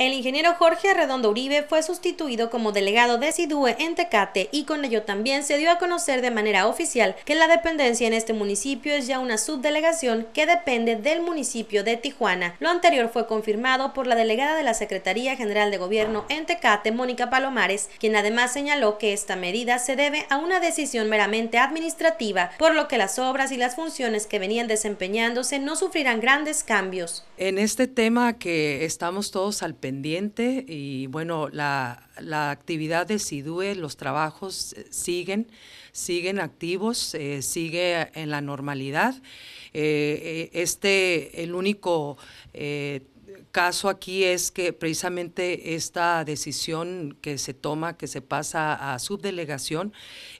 El ingeniero Jorge Arredondo Uribe fue sustituido como delegado de SIDUE en Tecate y con ello también se dio a conocer de manera oficial que la dependencia en este municipio es ya una subdelegación que depende del municipio de Tijuana. Lo anterior fue confirmado por la delegada de la Secretaría General de Gobierno en Tecate, Mónica Palomares, quien además señaló que esta medida se debe a una decisión meramente administrativa, por lo que las obras y las funciones que venían desempeñándose no sufrirán grandes cambios. En este tema que estamos todos al pendiente y bueno, la, actividad de SIDUE, los trabajos eh, siguen, siguen activos, eh, sigue en la normalidad. Eh, este, el único caso aquí es que precisamente esta decisión que se toma, que se pasa a subdelegación,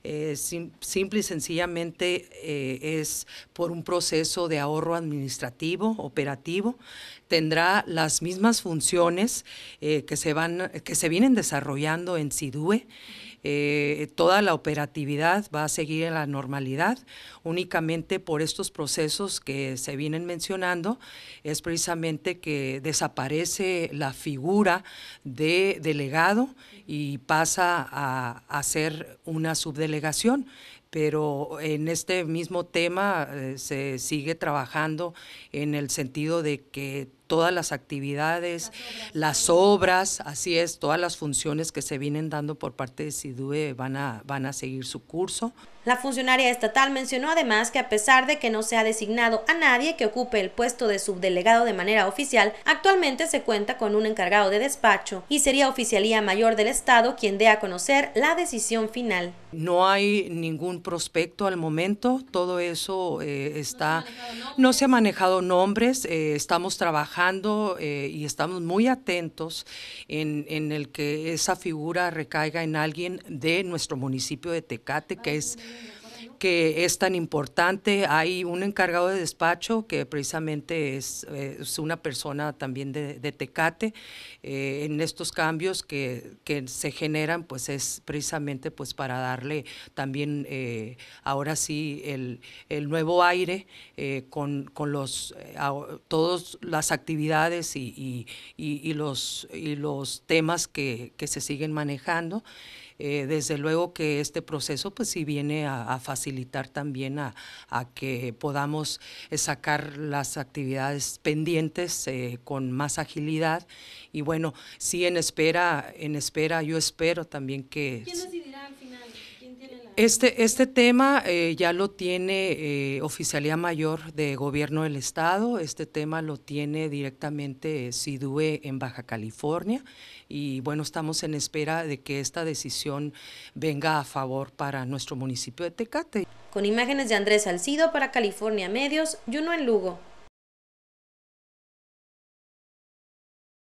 eh, simple y sencillamente eh, es por un proceso de ahorro administrativo, operativo, tendrá las mismas funciones eh, que, se van, que se vienen desarrollando en SIDUE. Eh, toda la operatividad va a seguir en la normalidad, únicamente por estos procesos que se vienen mencionando, es precisamente que desaparece la figura de delegado y pasa a, ser una subdelegación. Pero en este mismo tema eh, se sigue trabajando en el sentido de que todas las actividades, las obras, así es, todas las funciones que se vienen dando por parte de SIDUE van a, van a seguir su curso. La funcionaria estatal mencionó además que a pesar de que no se ha designado a nadie que ocupe el puesto de subdelegado de manera oficial, actualmente se cuenta con un encargado de despacho y sería Oficialía Mayor del Estado quien dé a conocer la decisión final. No hay ningún prospecto al momento, todo eso eh, está, no se ha manejado nombres, eh, estamos trabajando eh, y estamos muy atentos en, en el que esa figura recaiga en alguien de nuestro municipio de Tecate, que es que es tan importante. Hay un encargado de despacho que precisamente es, una persona también de, Tecate. Eh, en estos cambios que, se generan, pues es precisamente pues para darle también eh, ahora sí el, nuevo aire eh, con, los todas las actividades y, los, y los temas que, que se siguen manejando. Eh, desde luego que este proceso pues sí viene a, facilitar también a, que podamos eh, sacar las actividades pendientes eh, con más agilidad. Y bueno, sí en espera, en espera, yo espero también que... ¿Quién decidirá al final? Este, este tema ya lo tiene Oficialía Mayor de Gobierno del Estado, este tema lo tiene directamente SIDUE en Baja California y bueno, estamos en espera de que esta decisión venga a favor para nuestro municipio de Tecate. Con imágenes de Andrés Salcido para California Medios, Juno en Lugo.